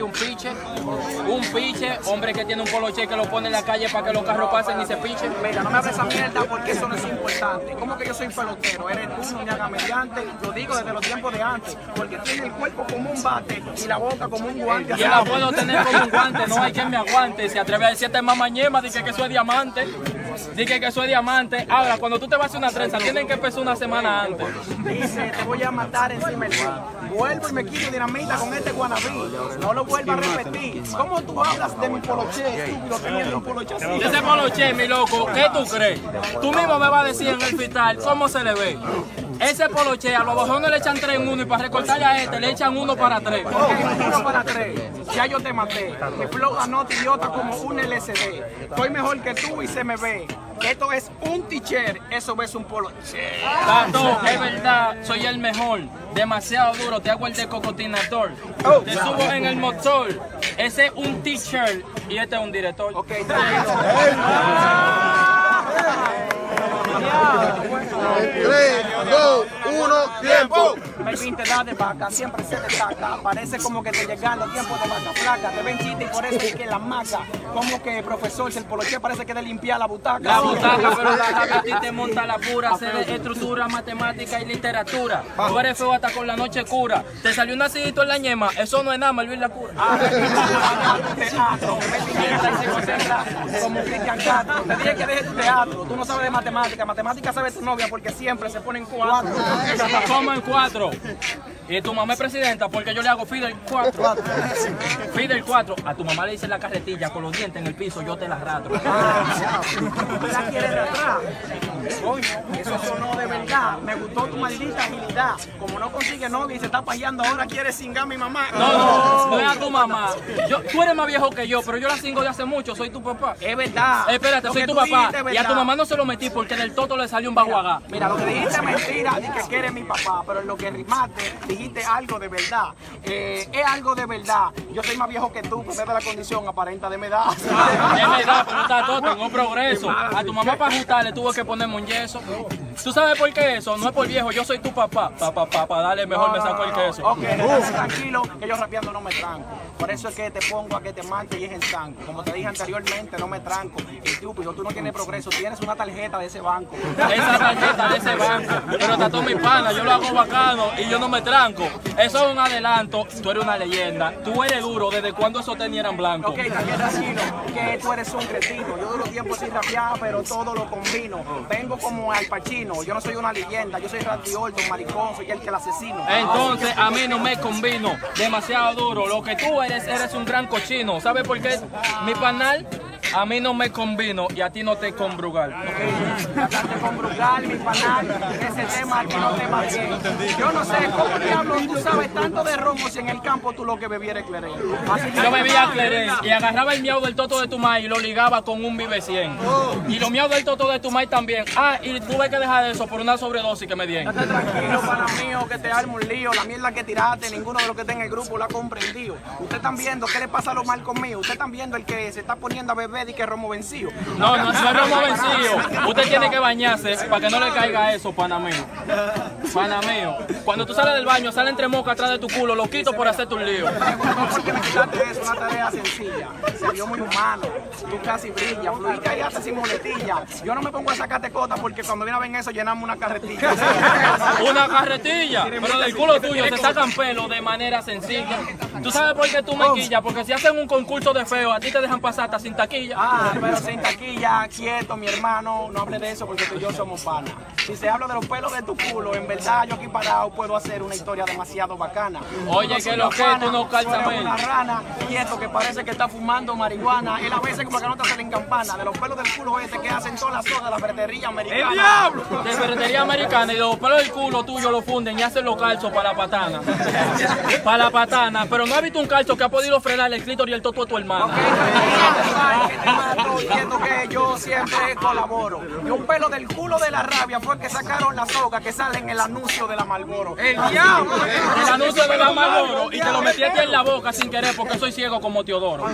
Un piche, un piche, hombre que tiene un poloche que lo pone en la calle para que los carros pasen y se pichen. Mira, no me hables esa mierda porque eso no es importante. ¿Cómo que yo soy pelotero? Eres tú, no me hagas mediante. Lo digo desde los tiempos de antes. Porque tiene el cuerpo como un bate y la boca como un guante. Yo la puedo tener como un guante, no hay quien me aguante. Se atreve a decir este mamañema, dice que es diamante. Dice que es diamante. Ahora, cuando tú te vas a hacer una trenza, tienen que empezar una semana antes. Dice, te voy a matar encima del. Vuelvo y me quito dinamita con este guanabí. No lo vuelvo a repetir. ¿Cómo tú hablas de mi poloche, estúpido, teniendo un poloche así? De ese poloche, mi loco, ¿qué tú crees? Tú mismo me vas a decir en el hospital cómo se le ve. Ese poloche, a los bajones le echan tres en uno y para recortarle a este le echan uno para tres. Uno para tres. Ya yo te maté. Mi flow ganó idiota como un LCD. Estoy mejor que tú y se me ve. Esto es un teacher, eso es un poloche. Tato, es verdad, soy el mejor. Demasiado duro, te hago el de cocotinador. Te subo en el motor. Ese es un teacher y este es un director. Ok, tranquilo. Tiempo. Melvin te da de vaca, siempre se destaca. Parece como que te llegan los tiempos de vaca flaca. Te ven chiste y por eso es que la maca. Como que profesor, si el poloche parece que de limpiar la butaca. La butaca, pero la rabia a ti te monta la pura. Se de estructura, matemática y literatura. Tú eres feo hasta con la noche cura. Te salió un nacidito en la ñema. Eso no es nada, Melvin la cura. teatro. Como Cristian Castro. Te dije que dejes tu teatro. Tú no sabes de matemática. Matemática sabe tu novia porque siempre se ponen cuatro. Como en cuatro. Y tu mamá es presidenta porque yo le hago Fidel 4. Fidel 4. A tu mamá le dice la carretilla con los dientes en el piso, yo te la arrastro. ¿Tú la quieres atrás? Coño, eso sonó de verdad. Me gustó tu maldita agilidad. Como no consigue novia y se está pajeando ahora, quiere cingar a mi mamá. No, no, no es a tu mamá. Yo, tú eres más viejo que yo, pero yo la cingo de hace mucho, soy tu papá. Es verdad. Eh, espérate, Lo soy tu papá. Y a tu mamá no se lo metí porque del toto le salió un baguagá. Mira, lo que dijiste es mentira, que eres mi papá, pero en lo que dijiste algo de verdad. Eh, es algo de verdad. Yo soy más viejo que tú, pero de la condición aparenta de mi edad. Es verdad, pero está todo, tengo progreso. A tu mamá para ajustarle tuvo que ponerme un yeso. ¿Tú sabes por qué eso? No es por viejo, yo soy tu papá. Papá, papá, dale, mejor me saco el queso. Ok, tranquilo, que yo rapeando no me tranco. Por eso es que te pongo a que te marque y es en sanco. Como te dije anteriormente, no me tranco. Estúpido, tú no tienes progreso, tienes una tarjeta de ese banco. Esa tarjeta de ese banco, pero está todo mi pana, yo lo hago bacano y yo no me tranco. Eso es un adelanto, tú eres una leyenda, tú eres duro, ¿desde cuando esos tenis eran blancos? Ok, también tranquilo, que tú eres un cretino. Yo duro tiempo sin rapear, pero todo lo combino. Vengo como al Pacino, yo no soy una leyenda, yo soy Randy Orton, maricón, soy el que el asesino. Entonces a mí no me combino, demasiado duro. Lo que tú eres, eres un gran cochino. ¿Sabes por qué? Mi panal, a mí no me combino y a ti no te combrugal. Trataste con Brugal, mi panal, ese tema que no te va bien. Yo no sé cómo diablos tú sabes tanto de romo si en el campo tú lo que bebieras es cleré. Así que Yo bebía Clerén y agarraba el miau del toto de tu maíz y lo ligaba con un Vive 100. Y los miau del toto de tu maíz también. Ah, y tuve que dejar eso por una sobredosis que me dieron. Estate tranquilo, pana mío, que te armo un lío. La mierda que tiraste, ninguno de los que está en el grupo la ha comprendido. Ustedes están viendo qué le pasa a lo mal conmigo. Ustedes están viendo el que se está poniendo a beber y que romo vencido. No, no, no es romo vencido. Usted tiene que bañarse para que no le caiga eso, pana mío. Pana mío. Cuando tú sales del baño, sale entre mosca atrás de tu culo, lo quito por hacerte un lío. Me quitaste eso, una tarea sencilla. Se vio muy humano. Tú casi brillas, fluiste ahí hasta sin muletilla. Yo no me pongo a sacarte cota porque cuando viene a ver eso llenamos una carretilla. Una carretilla, pero del culo tuyo se sacan pelo de manera sencilla. ¿Tú sabes por qué tú me quillas? Porque si hacen un concurso de feo, a ti te dejan pasar hasta sin taquilla. Ah, pero sin taquilla, quieto, mi hermano, no hable de eso porque tú y yo somos panas. Si se habla de los pelos de tu culo, en verdad yo aquí parado puedo hacer una historia demasiado bacana. Oye, que lo que tú no calzas una rana, quieto, que parece que está fumando marihuana. Él a veces como que no te salen campana. De los pelos del culo ese que hacen todas las sodas de la ferretería americana. De ferretería americana y de los pelos del culo tuyo lo funden y hacen los calzos para la patana. Para la patana. Pero no he visto un calzo que ha podido frenar el clítoris y el toto de tu hermana. Ok, que mato esto que yo siempre colaboro. Y un pelo del culo de la rabia fue que sacaron la soga que sale en el anuncio de la Malboro. ¡El diablo! El anuncio de la Marlboro y te lo aquí en la boca sin querer porque soy ciego como Teodoro.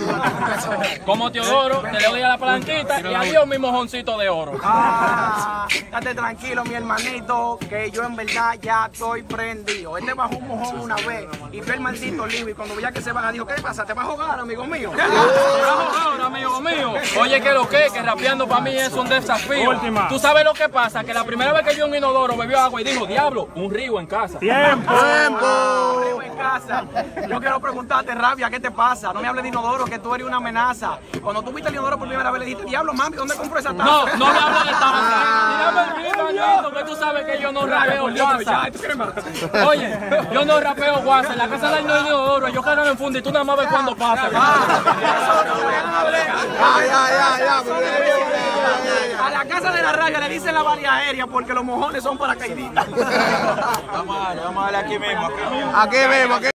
Como Teodoro, te le doy a la palanquita y adiós mi mojoncito de oro. Ah, estate tranquilo, mi hermanito, que yo en verdad ya estoy prendido. Este bajó un mojón una vez y fue el maldito lío y cuando veía que se baja dijo, ¿qué pasa? ¿Te vas a jugar, amigo mío? Ahora, amigo mío. Oye, que lo que, que rapeando para mí es un desafío. Tú sabes lo que pasa, que la primera vez que yo un inodoro bebió agua y dijo, diablo, un río en casa. Arriba en casa. Yo quiero preguntarte, Rabia, ¿qué te pasa? No me hables de inodoro, que tú eres una amenaza. Cuando tú viste el inodoro por primera vez, le dijiste, diablo, mami, ¿dónde compró esa taza? No, no me hables de taza. Tú sabes que yo no rapeo guasa. Oye, yo no rapeo guasa. En la casa del no hay inodoro, yo cargan en funda y tú nada más ves cuando pasa. Ya, ya, ya, ya. A la casa de la rabia le dicen la varia aérea porque los mojones son paracaidistas. Aquí mismo, aquí